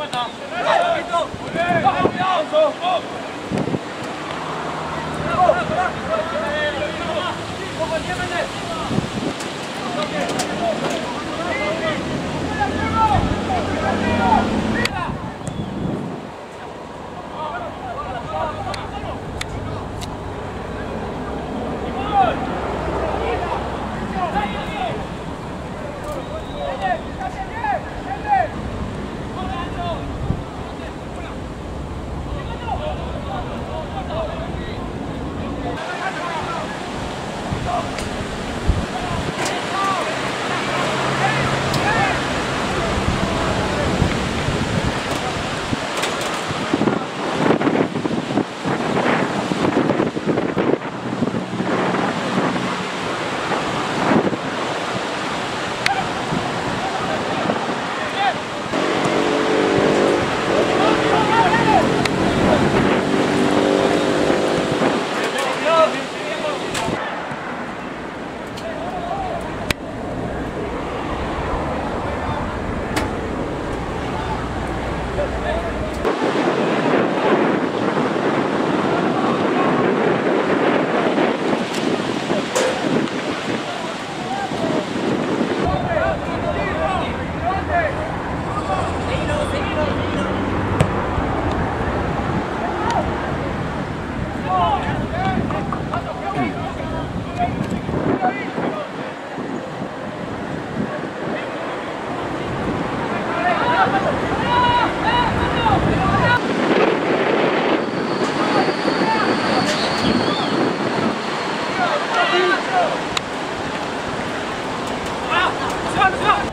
빨리 나. 아,